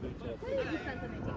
这边做。可以，你站。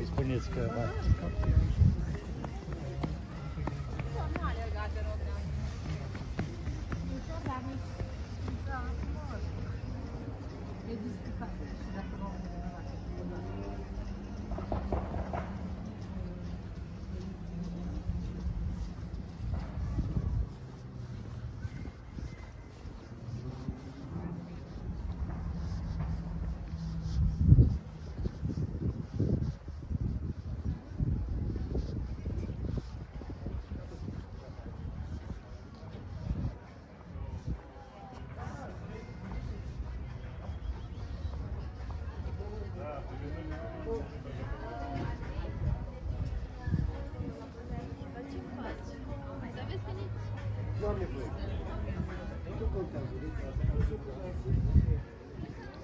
Исполнецкая, да. Tanto quanto as outras, as outras, as outras,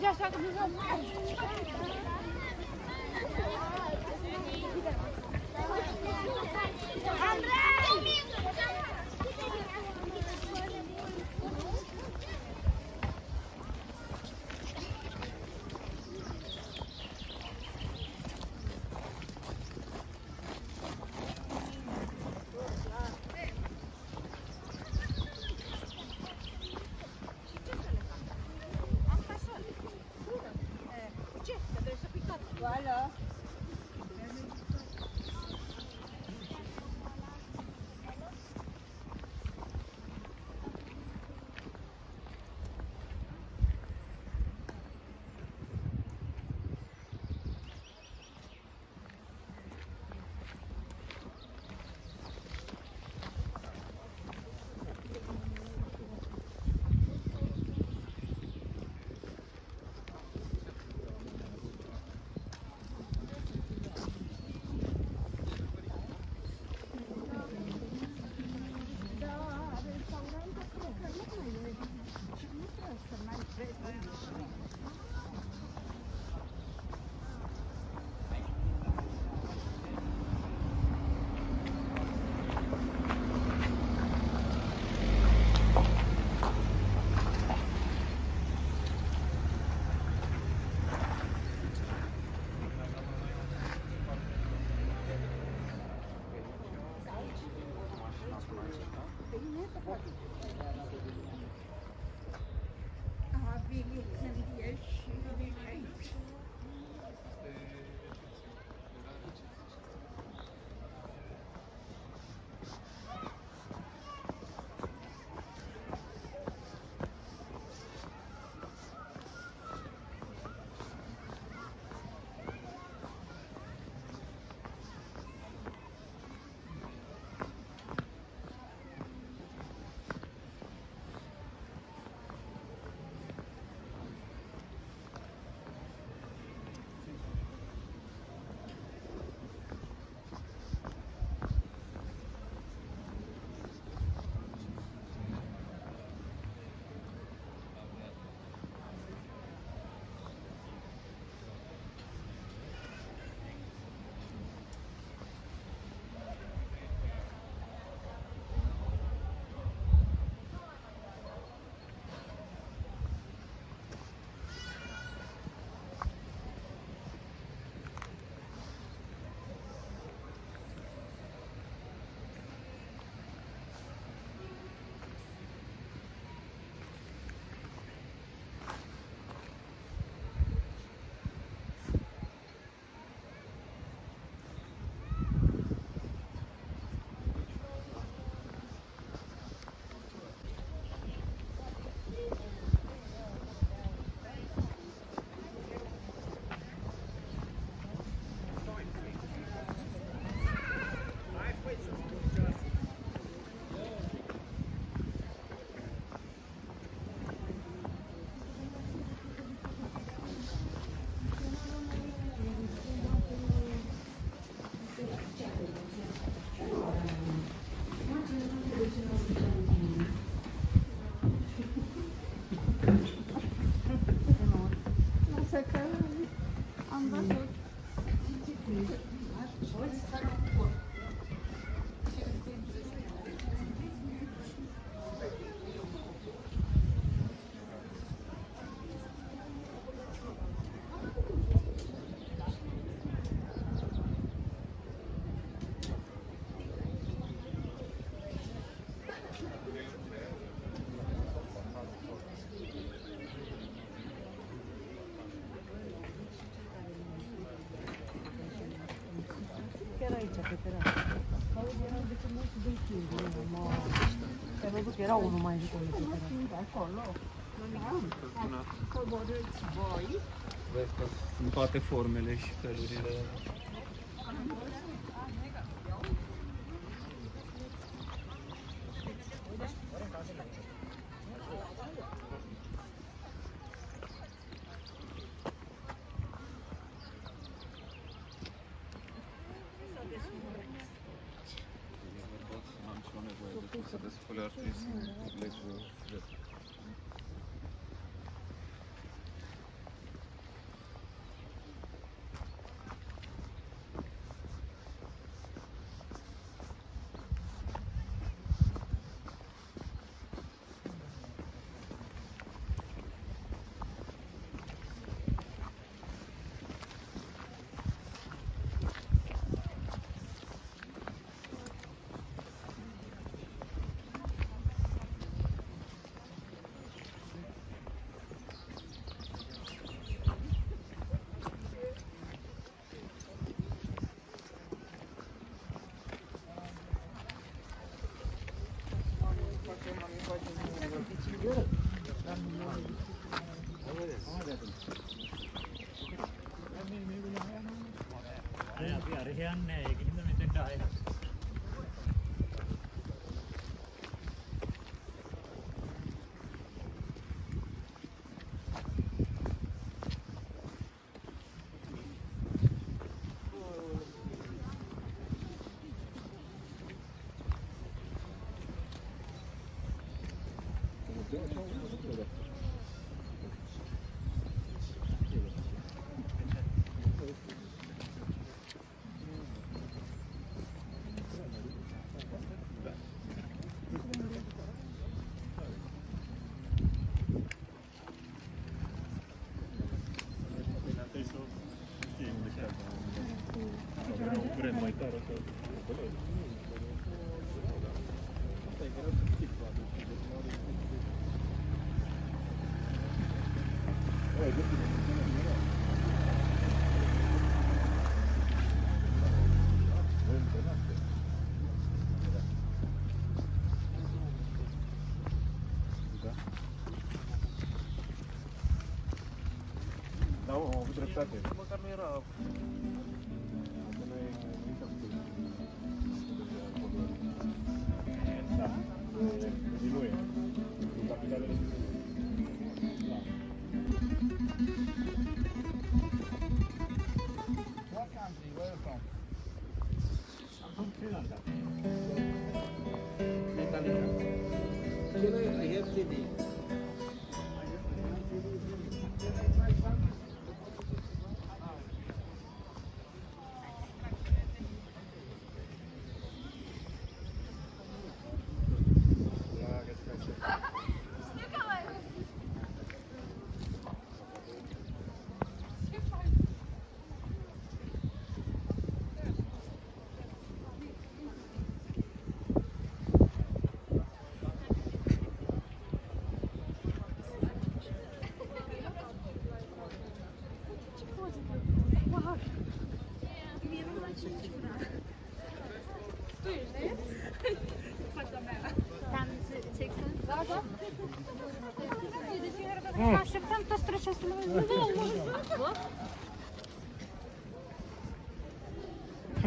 já está comigo. Era unul mai încolo pe terasă. Acolo. Coborâți voi. Vezi că sunt toate formele și felurile. අපි අර යන්නේ ඒක natin.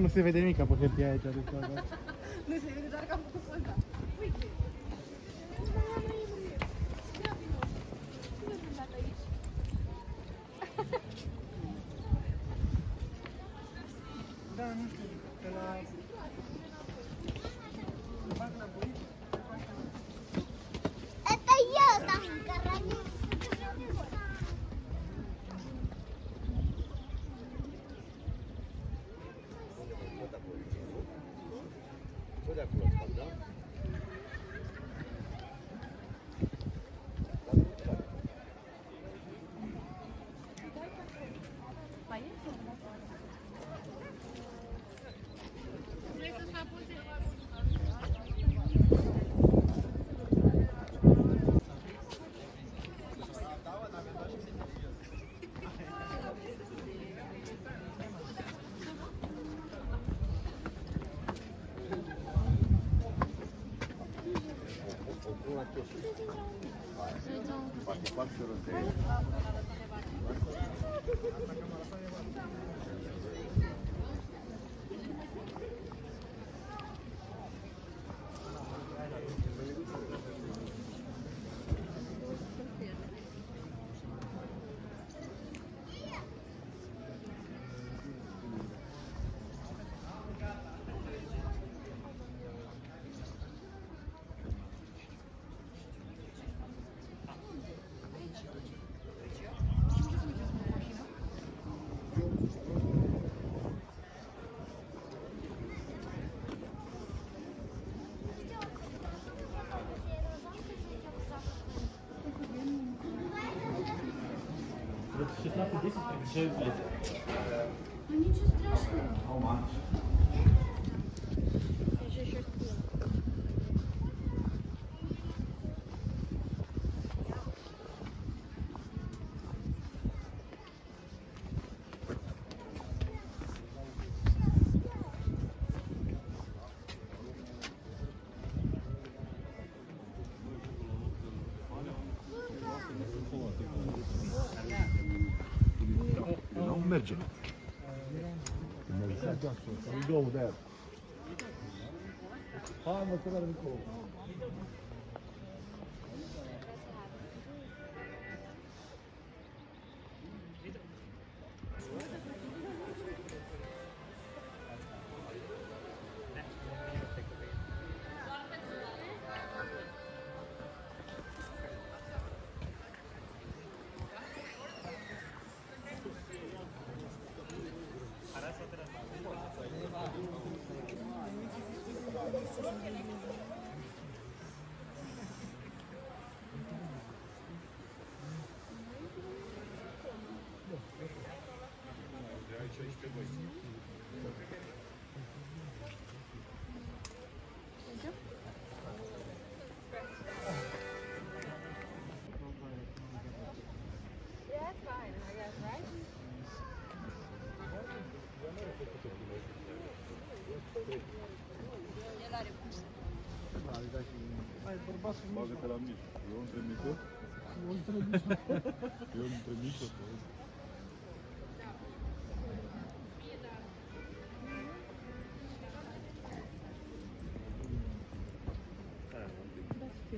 Nu se vede nimic pe hârtia aici. Deci, da. Nu se vede doar că am făcut soldat. da, nu știu, de la... Ну ничего страшного. Я же So we go with that. What's the mergem acolo. Bagă-te la mic. Eu între mijloc. Eu între mijloc.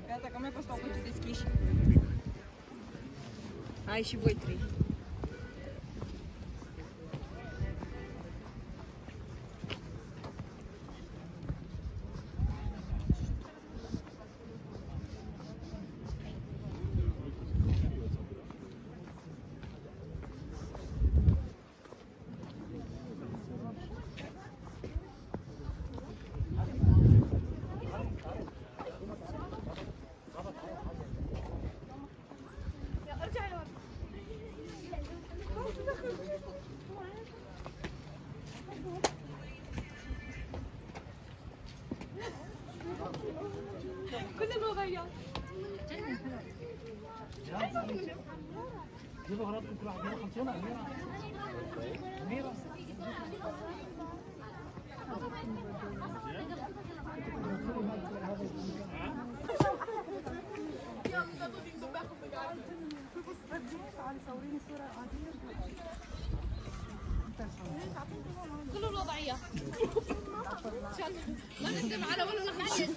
Gata, că mai poți stau cu ochii deschiși. Ai și voi trei. كل الوضعيه ما نندم على ولا نحن